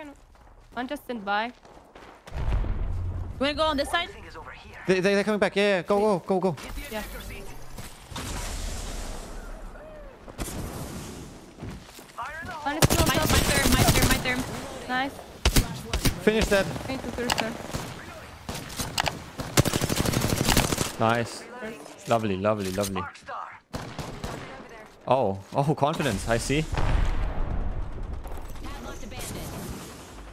can. One just stand by. You wanna go on this side? They, they, they're coming back. Yeah, yeah. Go, go, go, go. Yeah. One is still on My, my top. turn, my turn, my turn. Nice. Finish that. Going to Thursday. Nice. Lovely, lovely, lovely. Oh, oh, confidence. I see.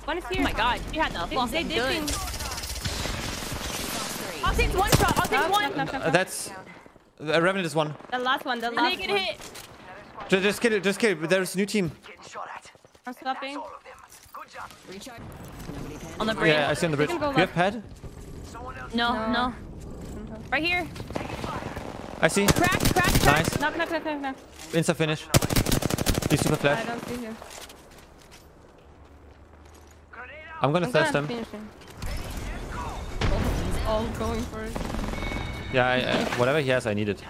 One is Oh my god, you had the They, fucking they good. dipping. I'll take one shot, I'll take Knock, one. knock, knock, knock, knock. that's... Uh, Revenant is one. The last one, the And last they get one. hit. Just, just kill it, just kill it. There's a new team. I'm stopping. On the bridge. Yeah, I see on the bridge. can Do go you have pad? No, No. no. Right here. I see. Crack, crack, crack. Nice. Knock, knock, knock, knock, knock. Insta finish. He's super flash. I don't see him. I'm gonna I'm thirst gonna him. finish him. All going for it. Yeah, I, I, whatever he has, I need it.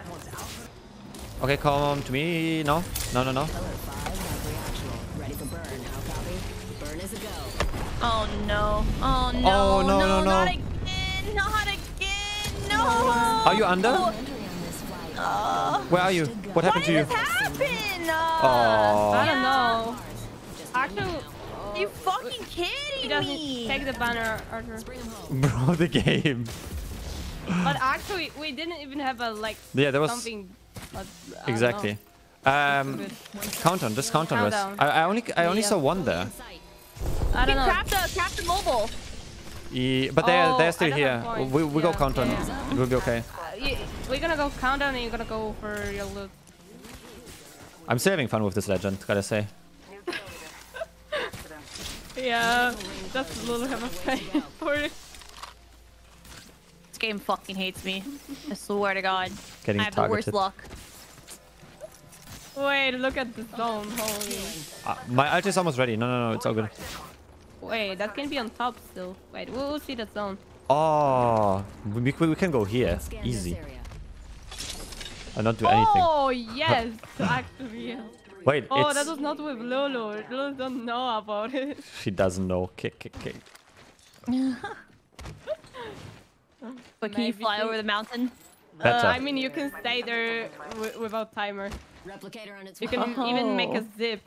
Okay, come to me. No, no, no, no. Oh no. Oh no. Oh, no, no, no. Not again. Not again. No. Are you under? Uh, Where are you? What why happened to you? this happen? Uh, Oh. I don't know. Actually, You fucking he kidding doesn't me? take the banner, Arther. Bro, the game. But actually, we didn't even have a like Yeah, there was something. but exactly. know. Um, Good. Countdown, just count on us. Countdown. I, I only, I only Yeah. saw one there. I don't know. craft a craft a mobile. Yeah, but they're, Oh, they're still here. We, we go Yeah. Countdown. Yeah. It will be okay. Uh, you- we're gonna go countdown and you're gonna go for your loot. I'm still having fun with this legend, gotta say. Yeah, that's a little have a face for it. This game fucking hates me. I swear to God. Getting I have the worst luck. Wait, look at the zone. Holy. Uh, my ult is almost ready. No, no, no, it's all good. Wait, that can be on top still. Wait, we'll, we'll see that zone. Oh, we, we, we can go here. Easy. And not do anything. Oh yes, actually. Yes. Wait, Oh, it's... that was not with Lolo. Lolo don't know about it. She doesn't know. Kick, kick, kick. But can you fly over the mountain? Better. Uh, I mean, you can stay there wi- without timer. Replicator on its You way. can even make a Oh. zip.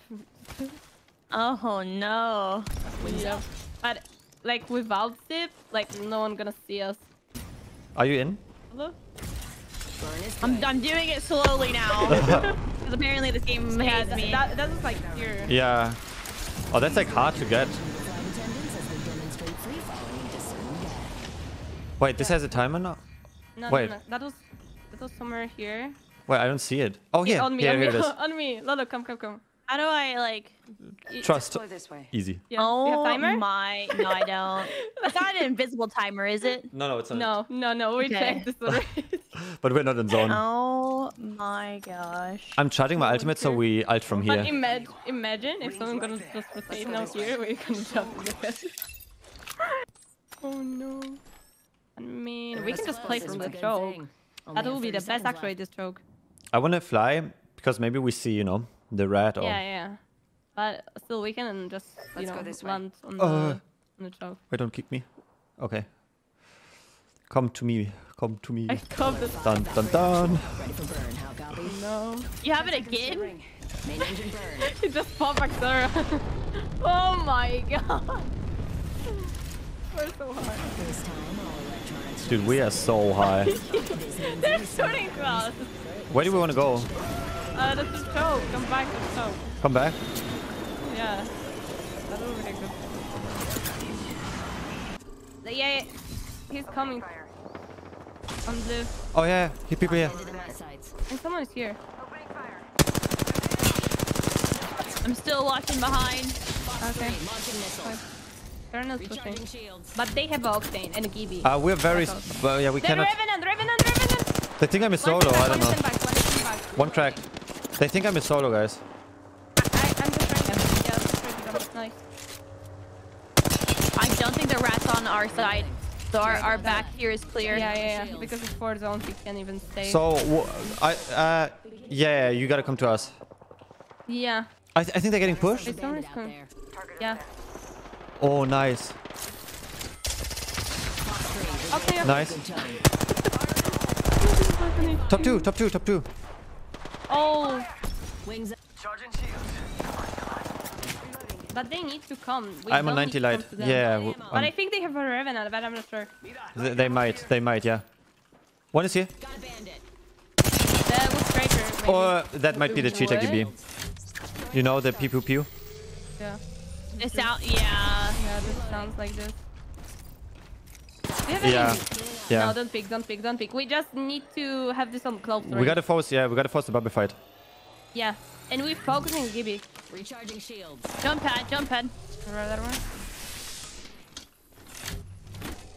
Oh no. Yeah. But like without zip, like no one gonna see us. Are you in? Hello? I'm. I'm doing it slowly now. Because apparently this game Yeah, me. that, that was like here. Yeah. Oh, that's like hard to get. Flight attendants as they demonstrate free falling into certain death. Wait, this has a timer now? No, no, Wait. no, that was that was somewhere here. Wait, I don't see it. Oh, here. on me, here, on here me, it is. on me. Lolo, come, come, come. How do I like? Trust. Go this way. Easy. Yeah. you have oh timer? my! No, I don't. It's not an invisible timer, is it? No, no, it's not. No, no, no. We Okay. checked this already. But we're not in zone. Oh my gosh. I'm charging my ultimate, so we ult from but here. imag imagine if someone gonna just rotate now here, we can jump in the bed. oh no. I mean, we can just play from the choke. That will be the best actually, this choke. I want to fly because maybe we see, you know, the rat or... Yeah, yeah. But still, we can just, you Let's go know, this way. land on the, Uh. on the choke. Wait, don't kick me. Okay. Come to me. Come to me. I caught this. Dun dun dun. Ready for burn. How copy? No. You have it again? Ring. Main engine burn. He just popped back there. oh my god. We're so hard. This time, all electronics. Dude, we are so high. They're shooting to us. Where do we want to go? Uh, that's the choke. Come back to the. Come back. Yeah. That will be good. Yeah, yeah. He's coming. On the... Oh yeah, here people here. Into the. And someone is here. I'm still watching behind. Okay. Launching. They're not pushing. Shields. But they have Octane and a Gibby. Uh, we're very... Back Well, yeah, we They're cannot... Revenant! Revenant! Revenant! They think I'm a solo, stand I don't one know. stand back, one back. One track. They think I'm a solo, guys. I, I, I'm just trying to... Yeah, just trying to jump. Nice. I don't think the rat's on our side. So our, our back here is clear. Yeah, yeah, yeah. Because it's four zones, we can't even stay. So, wh- I... Uh, yeah, you gotta come to us. Yeah. I, th I think they're getting pushed. Wait, someone is Bandit out coming. there. Yeah. Oh, nice. Okay, Nice. Good time. Top two, top two, top two. Oh, Wings up. but they need to come. We I'm on 90 light. come. Yeah, But I um, think they have a Revenant, but I'm not sure. they, they might, they might, yeah. One is here. Got a bandit. That was Striker. Or that might be the cheetah What? GB. You know, the pew pew pew. yeah. It sound yeah. Yeah, this sounds like this. Do you have Yeah. any- Yeah. No, don't pick, don't pick, don't pick. We just need to have this on close We gotta force, yeah, we gotta force the bubble fight. Yeah. And we're focusing Gibby. Recharging shields. Jump pad, jump pad. Remember that one?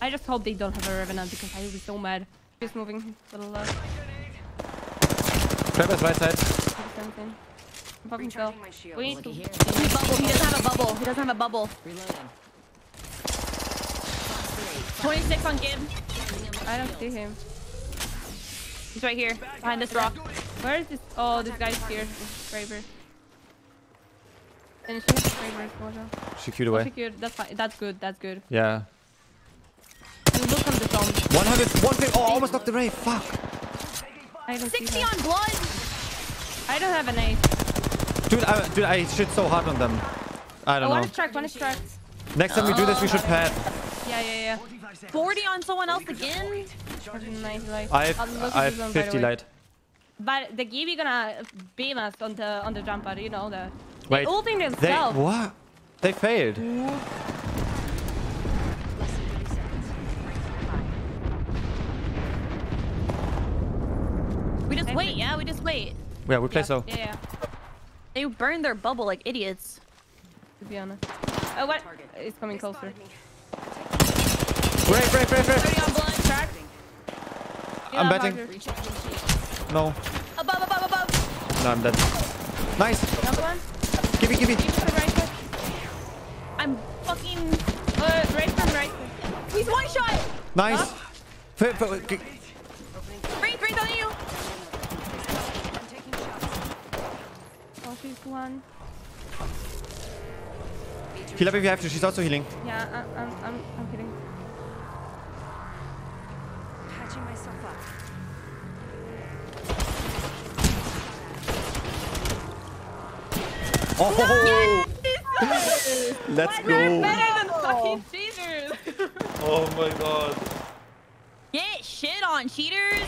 I just hope they don't have a Revenant because I will be so mad. Just moving a little left. Trevor's right side. Something. Pop himself. We need to. here. He doesn't have a bubble. He doesn't have a bubble. Reloading. 26 on Gib. I don't see him. He's right here, behind this rock. Where is this? Oh, this guy's here. Spraver. And she has Spraver as. She queued Oh, away. secured. That's fine. That's good. That's good. Yeah. You look on the zone. 100, 150. Oh, almost knocked the Ray. Fuck. I don't 60 her. on blood. I don't have an ace. Dude, I, dude, I shit so hard on them. I Oh, don't one know. is tracked. One is tracked. Next time we do this, we should pad. Yeah, yeah, yeah. 40 on someone else again. yeah. 90 light. I have, I'll look I at the zone, have by 50 light. But the Gibby gonna beam us on the on the jumper. You know the. Wait. ulting They, what? They failed. We just wait, yeah, we just wait. Yeah, we play yeah, so. Yeah, yeah. They burned their bubble like idiots. To be honest. Oh, what? It's coming closer. Brave, brave, brave, 30 brave. on blood. Tracked. I'm betting. Parker. Recharging shields. No. Above, above, above. No, I'm dead. Nice. Another one. Give me, give me. Deep to the right. I'm fucking. Uh, right from right. He's one shot. Nice. F- f- uh, g- Breathe, breathe on you. I'm taking shots. Oh, she's one. Heal up if you have to. She's also healing. Yeah, I, I'm, I'm, I'm kidding. Patching myself up. Oh, let's go. Better than fucking cheaters. Oh my god. Get shit on, cheaters.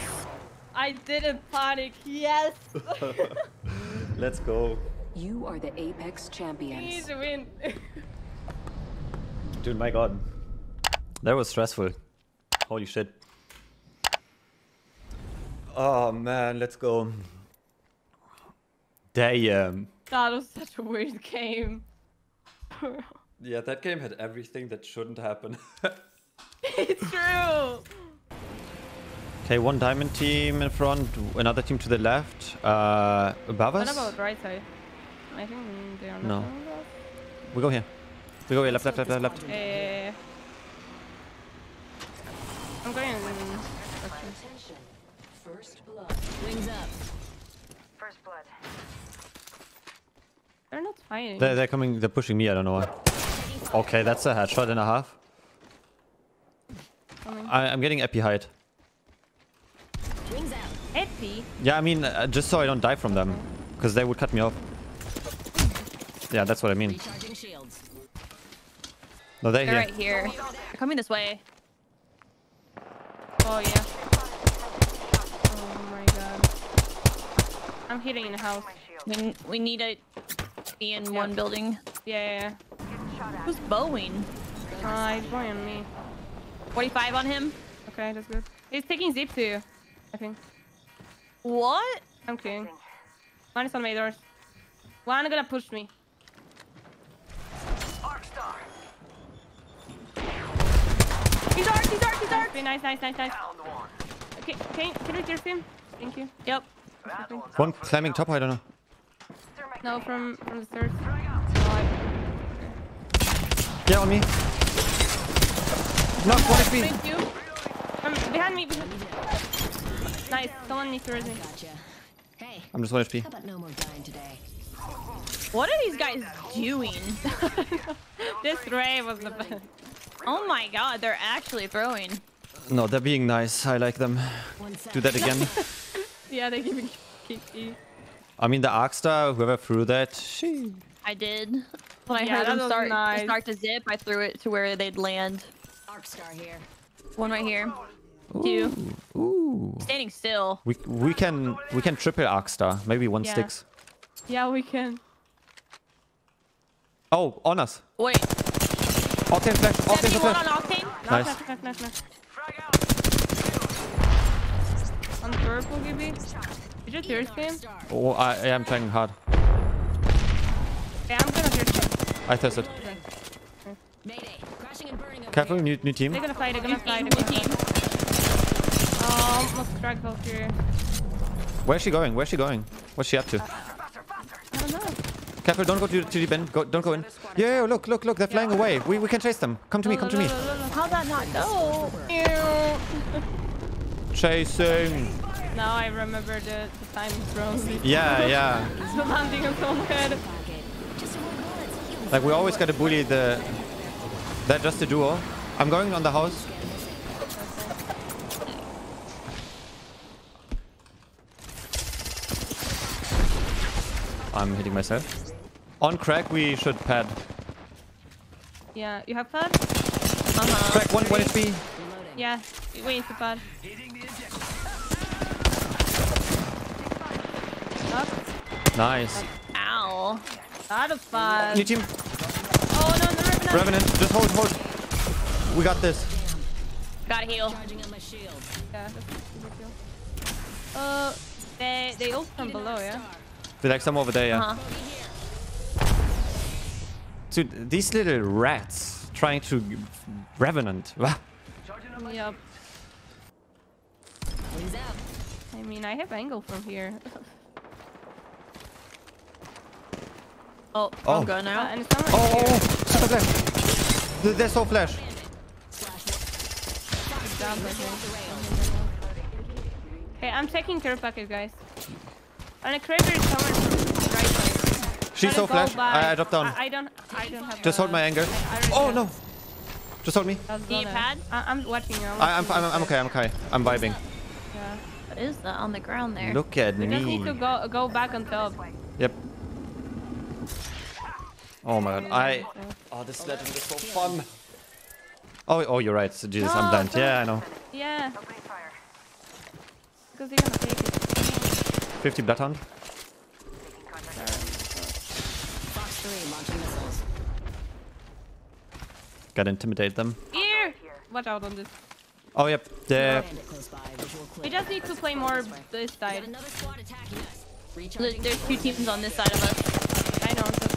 I didn't panic. Yes. Let's go. You are the Apex champions. Please win. Dude, my god. That was stressful. Holy shit. Oh man, let's go. Damn. that was such a weird game. Yeah, that game had everything that shouldn't happen. it's true. okay, one diamond team in front, another team to the left. Uh, above us. What about right side? I think they are not. No. We go here. We go here, left, left, left, left, left. Eh, I'm going blood. Wings up. First blood. They're not fighting. They're, they're coming, they're pushing me, I don't know why. Okay, that's a headshot and a half. Coming. I, I'm getting epi height. Wings out. Epi. Yeah, I mean, uh, just so I don't die from them. Because they would cut me off. Yeah, that's what I mean. No, they're They're here. right here. They're coming this way. Oh yeah. Oh my god. I'm hitting in the house. We, we need a be in one building. Yeah, yeah, Who's bowing? yeah. Uh, he's going on me. 45 on him. Okay, that's good. He's taking zip to you. I think. What? I'm kidding. One is on my doors. One gonna push me. He's arc, he's arc, he's arc! Okay, nice, nice, nice, nice. Okay, can, can we clear him? Thank you. Yep. One climbing top, I don't know. No, from from the stairs. Oh, Yeah, on me. Knock, one HP. Thank you. Um, behind me. Behind... Nice. Someone needs to raise me. Gotcha. Hey, I'm just one HP. how about no more dying today? What are these guys doing? This ray was the best. oh my god, they're actually throwing. No, they're being nice. I like them. Do that again. Yeah, they give me Kiki. I mean, the Arcstar, whoever threw that, she... I did. When I Yeah, heard that them start, nice. start to zip, I threw it to where they'd land. Arc star here. One right here. Two. Ooh. Standing still. We, we can we can triple Arcstar. Maybe one Yeah. sticks. Yeah, we can. Oh, on us. Wait. Octane flash. Octane 71 flash. on Nice. Nice, nice, nice, nice. On purple, Gibby. Did you thirst him? Oh, I, I am playing hard. Yeah, I'm gonna thirst him. I thirsted. Mayday. Crashing and burning over Careful, new, new team. They're gonna fight, they're gonna fly, Blue they're gonna team. Oh, almost struggle here. Where's she going? Where's she going? What's she up to? I don't know. Careful, don't go to, to the bend. Go, don't go in. Yeah, yeah, look, look, look. They're flying away. We, we can chase them. Come to me, come to me. How'd that not go? Chasing. Now I remember the, the time thrown. Yeah, yeah. So landing on someone's head. Pocket. Just avoid bullets. You'll Like we always gotta bully the. They're just a duo. I'm going on the house. I'm hitting myself. On crack, we should pad. Yeah, you have pad? Uh-huh. Crack one, one HP. Yeah, wait, the pad. Nice. Ow. Out of pad. New team. Oh no, the Revenant. Revenant, just hold, hold. We got this. Gotta heal. Charging on my shield. Yeah, that's a good kill. Uh, they they ult from below, yeah. They like some over there, yeah. Uh-huh. Dude, these little rats trying to revenant. Yep. I mean, I have angle from here. Oh, Oh. I'm going Uh, now. and Oh, oh, here. oh, super flash. Th- They're so flash. Down by here. Okay, I'm taking care packet, guys. And a crater is somewhere from right side. She's so go flash. I, I dropped down. I, I don't. I don't have. Just hold uh, my anger. I- I Oh no. Just hold me. I was Do you gonna- pad? I, I'm watching you. I, I'm, I'm, I'm okay. I'm okay. I'm vibing. Yeah. What is that on the ground there? Look at We just need to go go back on top. Yep. Oh my god. I. Oh, this legend is so fun. Oh, oh, you're right. So, Jesus, I'm ah, No, blind. don't- Yeah, I know. Yeah. Because they're gonna take it. 50 Bloodhound. Fox 3 launching missiles. Gotta intimidate them. Here. Watch out on this. Oh, yep. The Bandit close by. Visual clip. We just need to play more this side. another squad attacking us. There- Recharging. There's two teams on this side of us. I know. That's fine. That's fine.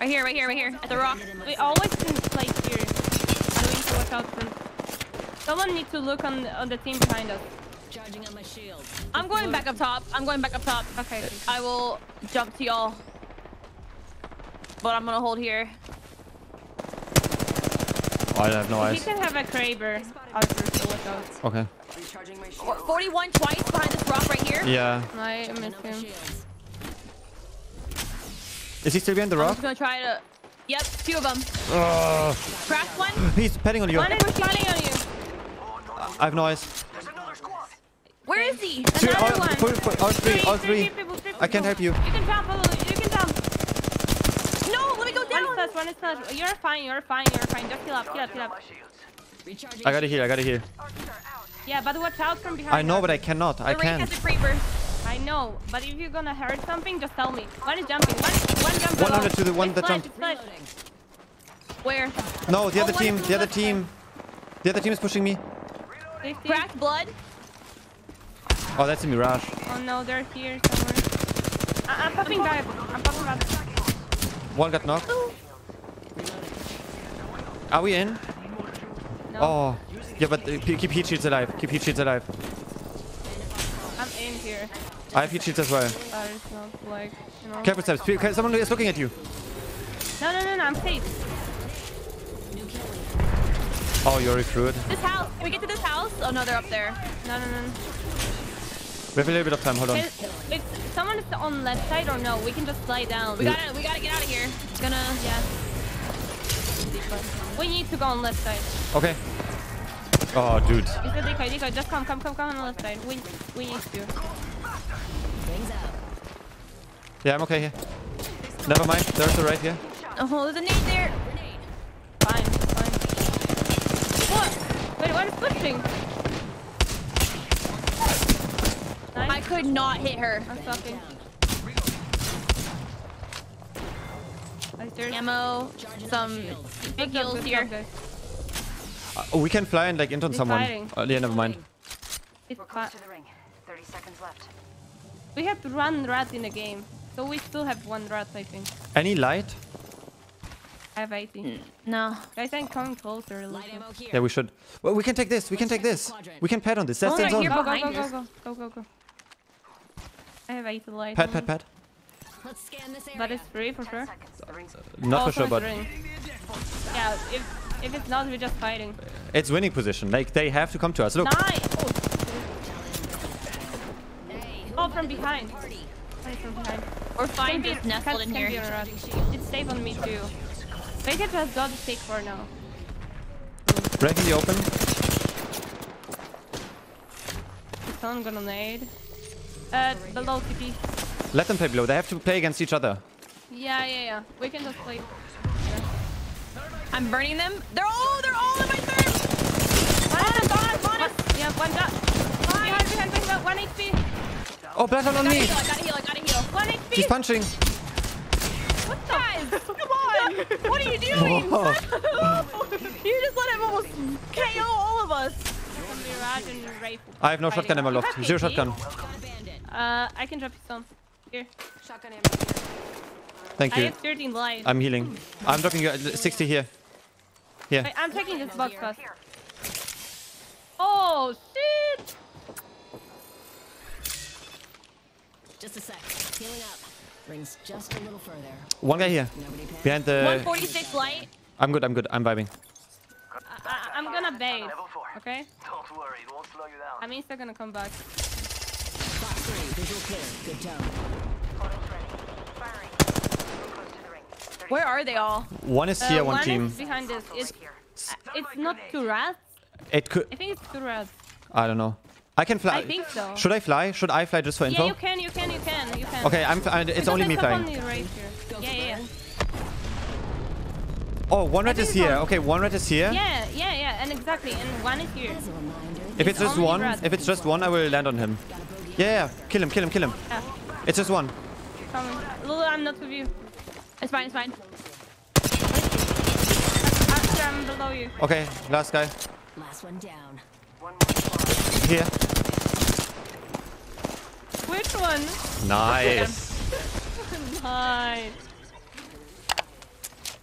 Right here, right here, right here. At the rock. We always can play here. And we need to watch out for. Someone needs to look on the, on the team behind us. Charging on my shield. I'm going back up top. I'm going back up top. Okay. I will jump to y'all. But I'm gonna hold here. Oh, I have no He eyes. can have a Kraber after, so watch out. Okay. Recharging my shield. 41 twice behind this rock right here. Yeah. I Charging miss him. Shields. Is he still behind the rock? I'm just gonna try to. Yep, two of them. Oh, Cracked one. he's petting on you. One is planning on you. I have no eyes. Where is he? Two, Another all, one. full, full, all three, all three. people, three I can't help you. You can jump, Lulu. You can jump. No, let me go down. One is touch, one is touch. You're fine, you're fine, you're fine. Just heal up, heal up, heal up. I gotta heal, I gotta heal. Yeah, but watch out from behind. I know, but I cannot. I The ring can't. has a Kraber. I know, but if you're gonna hurt something, just tell me. One is jumping. One, one jump. 100 to the one that flash, jumped. it's flash. Reloading. Where? No, the Oh, other team, the other left. team. The other team is pushing me. 50. Cracked blood. Oh, that's a mirage. Oh no, they're here somewhere. I I'm popping dive. I'm popping dive. One got knocked. Are we in? No, Oh. Yeah, but uh, keep keep heat shields alive. Keep heat shields alive. I'm in here. I have heat shields as well. Is not like, you know. Careful steps. Someone is looking at you. No, no, no, no, I'm safe. Oh, you're recruit. This house. Can we get to this house? Oh no, they're up there. No, no, no. We have a little bit of time. Hold on. If, someone is on left side or no, we can just slide down. We gotta, we gotta get out of here. It's gonna, Yeah. We need to go on left side. Okay. Oh, dude. Is it decoy? Decoy, just come, come, come, come on left side. We, we need to. Wings out. Yeah, I'm okay here. Never mind. There's the right here. oh, there's a nade there. Fine, fine. What? Wait, what is pushing? I could not hit her. I'm stopping. Nice, there's Ammo, some big Good heals here. job, guys. Uh, we can fly and like into He's someone. fighting. Uh, yeah, never mind. We're close to the ring. 30 seconds left. We have one rat in the game. So we still have one rat, I think. Any light? I have 80. Hmm. No. Guys, I'm coming closer. a little Light bit. ammo here. Yeah, we should. Well, we can take this. We can take this. We can pad on this. That's Oh, the right zone. here. Go, go, go, Behind go, go. Go, go, go. I have 80 light. Pad, on pad, me. pad. Let's scan this area. But it's free for sure. seconds. The ring's Not for sure, but ring. Yeah, if if it's not, we're just fighting. it's winning position. Like they have to come to us. Look. Nice! Oh, oh, from behind. Nice from behind. We're fine Can be- just nestled in here. a rat. It's safe on me too. They can just dodge stick for now. Breaking the open. Someone gonna nade. Uh, below TP. Let them play below. They have to play against each other. Yeah, yeah, yeah. We can just play. I'm burning them. They're all, they're all in my third. One, one, one. Yeah, one got. Behind, behind, behind. One HP. Oh, Bloodhound on Gotta me. heal, I gotta heal, I gotta heal. One She's punching. What guys? Come on! What are you doing? Whoa. you just let him almost KO all of us. Mirage and Wraith. I have no shotgun ammo You left. Zero AP? shotgun. got a bandit. Uh, I can drop you some. Here. shotgun ammo. Thank you. I you. have 13 light. I'm healing. I'm dropping you uh, 60 here. Here. Wait, I'm taking this box first. Oh, shit! Just a sec. Healing up. Rings just a little further. One guy here. Behind the... 146 light. I'm good, I'm good. I'm vibing. I, I'm gonna bait. Okay? Don't worry, it won't slow you down. I'm insta gonna come back. Fox three. Visual clear. Good tone. Portal's ready. Firing. We're close to the ring. 30 Where are they all? One is Uh, here, one one team. is behind this. It's, uh, it's not two rats. It could... I think it's two rats. I don't know. I can fly. I think so. Should I fly? Should I fly just for info? Yeah, info? you can, you can, you can, you can. Okay, I'm. I, it's Because only me saw flying. one right. Yeah, yeah, yeah. Oh, one red is here. on- Okay, one red is here. Yeah, yeah, yeah, and exactly, and one is here. As a reminder, If it's It's just one, red. if it's just one, I will land on him. got. Yeah, yeah, kill him, kill him, kill him. Yeah, It's just one. coming. Lulu, I'm not with you. It's fine, it's fine. After I'm below you. Okay, last guy Last one down. One more here. Which one? Nice. Nice.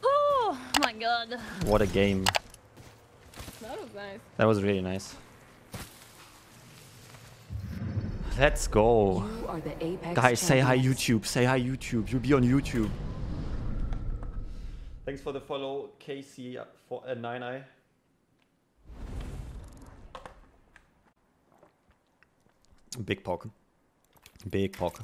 Oh my god. What a game. That was nice. That was really nice. Let's go. You are the Apex Guys, say hi. YouTube. Say hi YouTube. You'll be on YouTube. Thanks for the follow, KC for uh, nine eye. Big poke. Big poke.